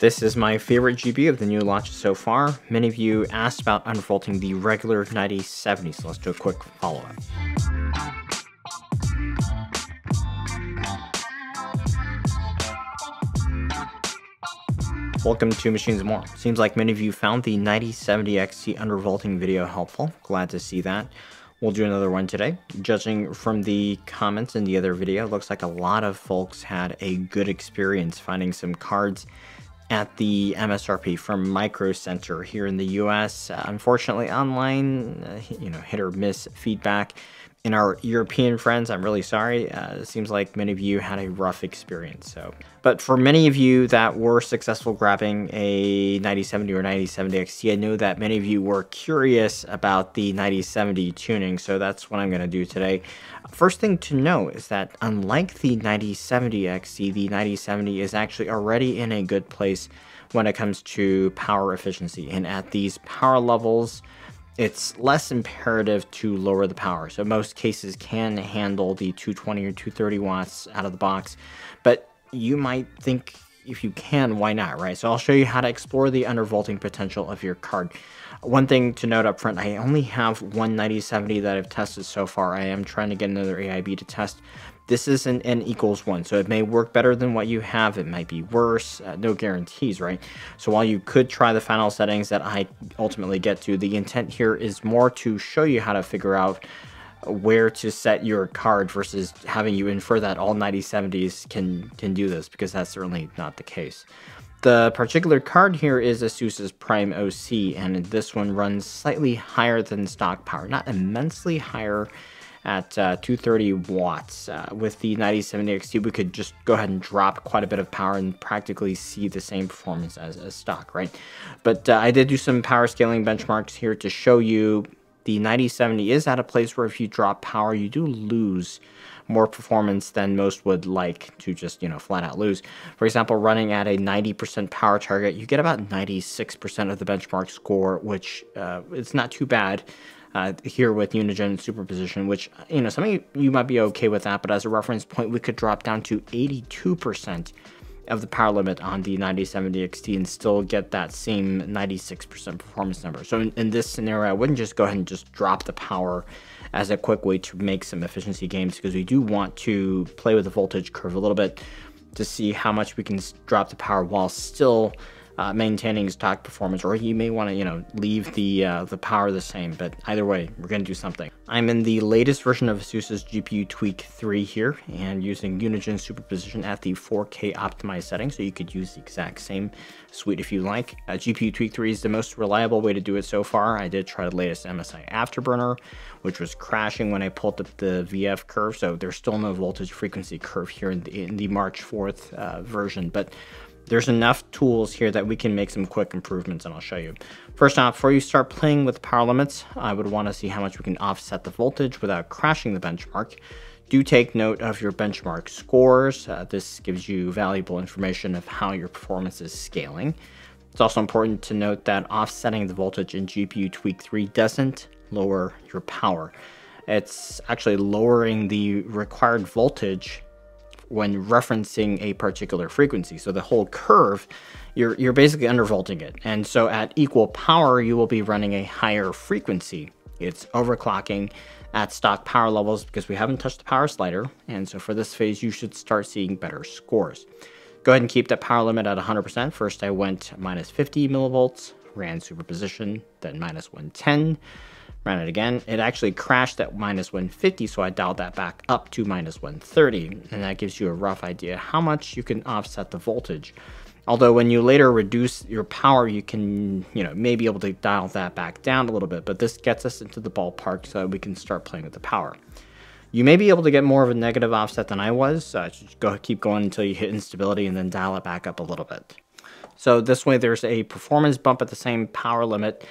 This is my favorite GPU of the new launches so far. Many of you asked about undervolting the regular 9070, so let's do a quick follow-up. Welcome to Machines More. Seems like many of you found the 9070 XT undervolting video helpful. Glad to see that. We'll do another one today. Judging from the comments in the other video, looks like a lot of folks had a good experience finding some cards at the MSRP from Micro Center here in the US. Uh, unfortunately, online, uh, you know, hit or miss feedback. In our European friends, I'm really sorry. Uh, it seems like many of you had a rough experience. So, but for many of you that were successful grabbing a 9070 or 9070 XT, I know that many of you were curious about the 9070 tuning. So that's what I'm going to do today. First thing to know is that unlike the 9070 XT, the 9070 is actually already in a good place when it comes to power efficiency. And at these power levels, it's less imperative to lower the power. So most cases can handle the 220 or 230 watts out of the box, but you might think if you can, why not, right? So I'll show you how to explore the undervolting potential of your card. One thing to note up front, I only have one 9070 that I've tested so far. I am trying to get another AIB to test. This is an n equals 1, so it may work better than what you have. It might be worse. Uh, no guarantees, right? So while you could try the final settings that I ultimately get to, the intent here is more to show you how to figure out where to set your card versus having you infer that all 9070s can, can do this, because that's certainly not the case. The particular card here is ASUS's Prime OC, and this one runs slightly higher than stock power. Not immensely higher, at uh, 230 watts. Uh, with the 9070 XT, we could just go ahead and drop quite a bit of power and practically see the same performance as, stock, right? But uh, I did do some power scaling benchmarks here to show you the 9070 is at a place where if you drop power, you do lose more performance than most would like to just, you know, flat out lose. For example, running at a 90% power target, you get about 96% of the benchmark score, which uh, it's not too bad uh, here with Unigine superposition, which, you know, some of you, you might be okay with that, but as a reference point, we could drop down to 82% of the power limit on the 9070 XT and still get that same 96% performance number. So in, in, this scenario, I wouldn't just go ahead and just drop the power as a quick way to make some efficiency gains because we do want to play with the voltage curve a little bit to see how much we can drop the power while still uh, maintaining stock performance, or you may want to, you know, leave the uh, the power the same. But either way, we're going to do something. I'm in the latest version of ASUS's GPU Tweak 3 here, and using Unigine superposition at the 4K optimized setting, so you could use the exact same suite if you like. Uh, GPU Tweak 3 is the most reliable way to do it so far. I did try the latest MSI Afterburner, which was crashing when I pulled up the VF curve, so there's still no voltage frequency curve here in the, in the March 4th uh, version, but there's enough tools here that we can make some quick improvements and I'll show you. First off, before you start playing with power limits, I would want to see how much we can offset the voltage without crashing the benchmark. Do take note of your benchmark scores. Uh, this gives you valuable information of how your performance is scaling. It's also important to note that offsetting the voltage in GPU Tweak 3 doesn't lower your power. It's actually lowering the required voltage when referencing a particular frequency. So the whole curve, you're, you're basically undervolting it. And so at equal power, you will be running a higher frequency. It's overclocking at stock power levels because we haven't touched the power slider. And so for this phase, you should start seeing better scores. Go ahead and keep that power limit at 100%. First, I went minus 50 millivolts, ran superposition, then minus 110 ran it again. It actually crashed at minus 150, so I dialed that back up to minus 130, and that gives you a rough idea how much you can offset the voltage. Although when you later reduce your power, you can, you know, maybe be able to dial that back down a little bit, but this gets us into the ballpark so we can start playing with the power. You may be able to get more of a negative offset than I was. Uh, just go keep going until you hit instability and then dial it back up a little bit. So this way there's a performance bump at the same power limit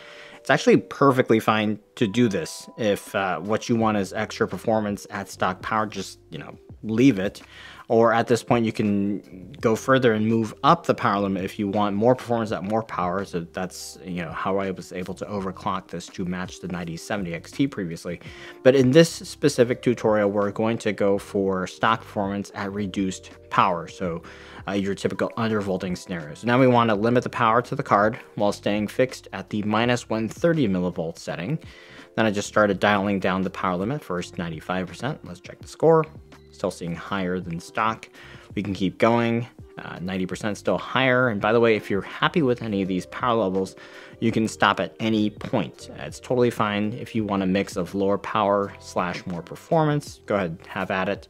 it's actually perfectly fine to do this if uh, what you want is extra performance at stock power, just, you know, leave it. or at this point you can go further and move up the power limit if you want more performance at more power. So that's you know how I was able to overclock this to match the 9070 XT previously. But in this specific tutorial we're going to go for stock performance at reduced power. So uh, your typical undervolting scenario so now we want to limit the power to the card while staying fixed at the minus 130 millivolt setting then I just started dialing down the power limit first 95% let's check the score still seeing higher than stock. We can keep going. 90% uh, still higher. And by the way, if you're happy with any of these power levels, you can stop at any point. It's totally fine if you want a mix of lower power slash more performance. Go ahead, have at it.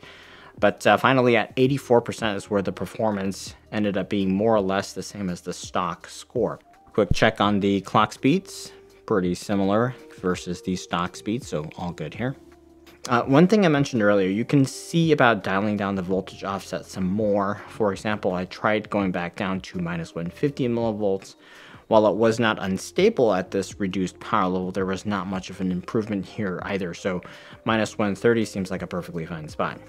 But uh, finally, at 84% is where the performance ended up being more or less the same as the stock score. Quick check on the clock speeds. Pretty similar versus the stock speed, so all good here. Uh, one thing I mentioned earlier, you can see about dialing down the voltage offset some more. For example, I tried going back down to minus 150 millivolts. While it was not unstable at this reduced power level, there was not much of an improvement here either. So minus 130 seems like a perfectly fine spot.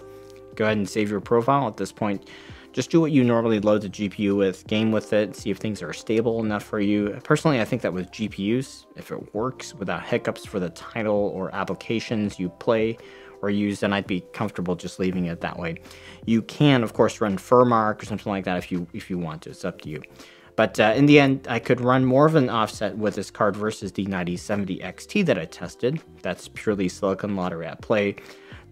Go ahead and save your profile at this point just do what you normally load the GPU with, game with it, see if things are stable enough for you. Personally, I think that with GPUs, if it works without hiccups for the title or applications you play or use, then I'd be comfortable just leaving it that way. You can, of course, run Furmark or something like that if you if you want to. It's up to you. But uh, in the end, I could run more of an offset with this card versus the 9070 XT that I tested. That's purely Silicon Lottery at play.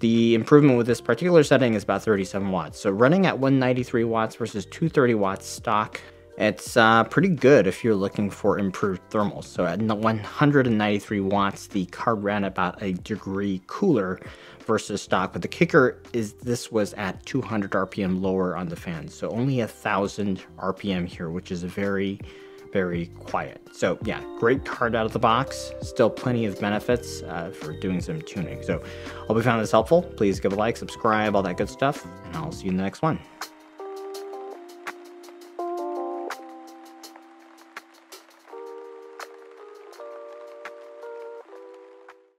The improvement with this particular setting is about 37 watts. So running at 193 watts versus 230 watts stock, it's uh, pretty good if you're looking for improved thermals. So at 193 watts, the card ran about a degree cooler versus stock. But the kicker is this was at 200 RPM lower on the fan. So only a thousand RPM here, which is a very very quiet. So yeah, great card out of the box. Still plenty of benefits uh, for doing some tuning. So hope you found this helpful. Please give a like, subscribe, all that good stuff, and I'll see you in the next one.